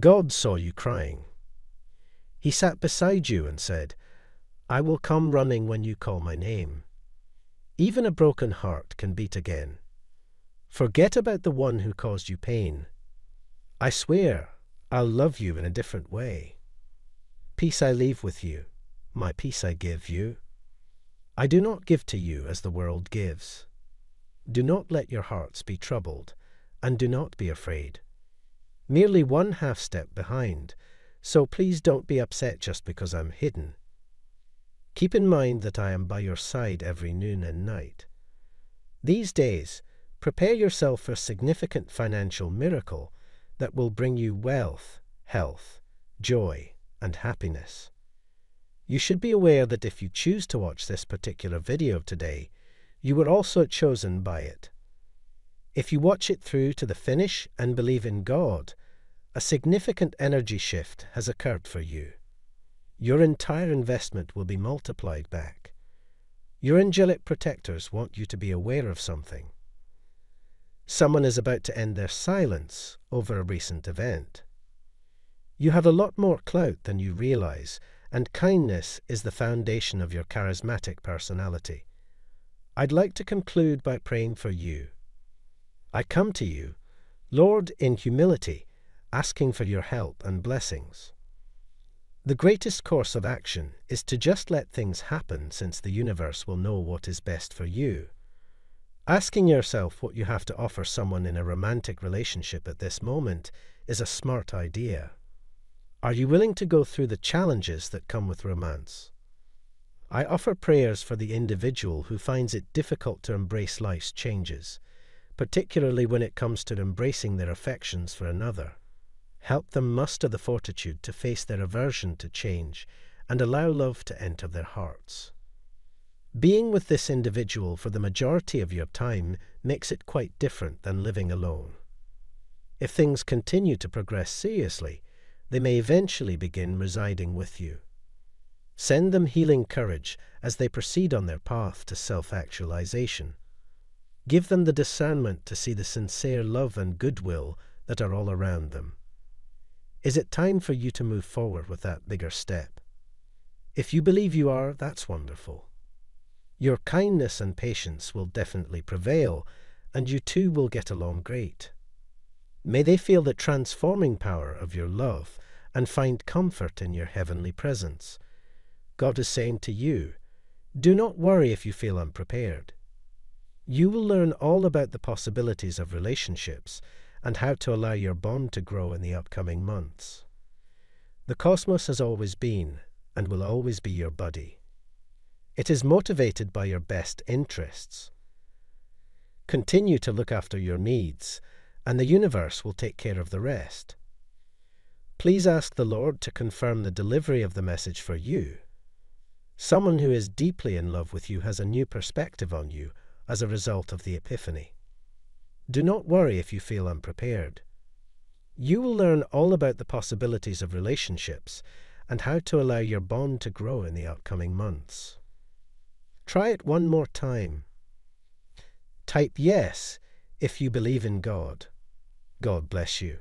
God saw you crying. He sat beside you and said, I will come running when you call my name. Even a broken heart can beat again. Forget about the one who caused you pain. I swear I'll love you in a different way. Peace I leave with you, my peace I give you. I do not give to you as the world gives. Do not let your hearts be troubled, and do not be afraid. Merely one half step behind, so please don't be upset just because I'm hidden. Keep in mind that I am by your side every noon and night. These days, prepare yourself for a significant financial miracle that will bring you wealth, health, joy, and happiness. You should be aware that if you choose to watch this particular video today, you were also chosen by it. If you watch it through to the finish and believe in God, a significant energy shift has occurred for you. Your entire investment will be multiplied back. Your angelic protectors want you to be aware of something. Someone is about to end their silence over a recent event. You have a lot more clout than you realize, and kindness is the foundation of your charismatic personality. I'd like to conclude by praying for you. I come to you, Lord, in humility, asking for your help and blessings. The greatest course of action is to just let things happen since the universe will know what is best for you. Asking yourself what you have to offer someone in a romantic relationship at this moment is a smart idea. Are you willing to go through the challenges that come with romance? I offer prayers for the individual who finds it difficult to embrace life's changes, particularly when it comes to embracing their affections for another. Help them muster the fortitude to face their aversion to change and allow love to enter their hearts. Being with this individual for the majority of your time makes it quite different than living alone. If things continue to progress seriously, they may eventually begin residing with you. Send them healing courage as they proceed on their path to self-actualization. Give them the discernment to see the sincere love and goodwill that are all around them. Is it time for you to move forward with that bigger step? If you believe you are, that's wonderful. Your kindness and patience will definitely prevail, and you two will get along great. May they feel the transforming power of your love and find comfort in your heavenly presence. God is saying to you, do not worry if you feel unprepared. You will learn all about the possibilities of relationships and how to allow your bond to grow in the upcoming months. The cosmos has always been and will always be your buddy. It is motivated by your best interests. Continue to look after your needs, and the universe will take care of the rest. Please ask the Lord to confirm the delivery of the message for you. Someone who is deeply in love with you has a new perspective on you as a result of the Epiphany. Do not worry if you feel unprepared. You will learn all about the possibilities of relationships and how to allow your bond to grow in the upcoming months. Try it one more time. Type yes if you believe in God. God bless you.